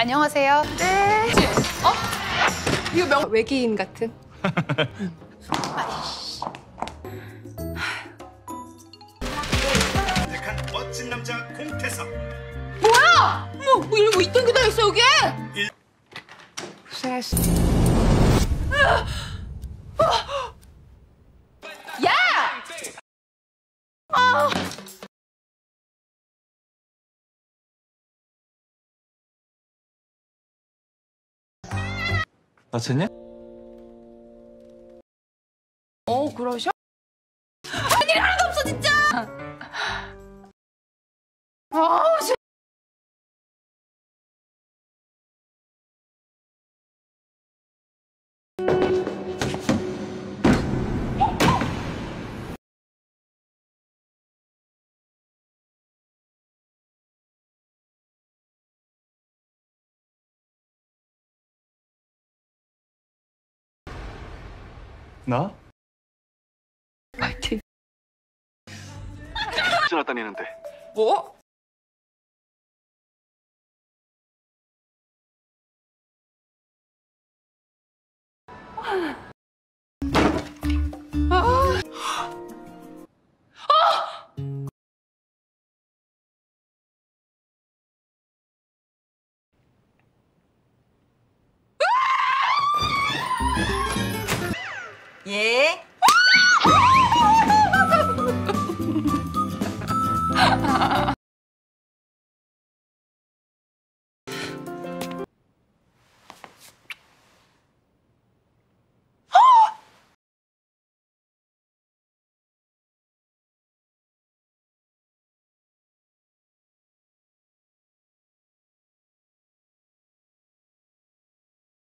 안녕하세요. 네. 어? 이거 명 외계인 같은? 택한 멋진 남자 공태섭 뭐야? 뭐, 뭐 이런 거 있던 게다 있어 여기? 고생했어. 다쳤냐? 어 그러셔? 아니 하나도 없어 진짜. 아, 진- 나? 파이팅. 전화 다니는데 뭐? 예.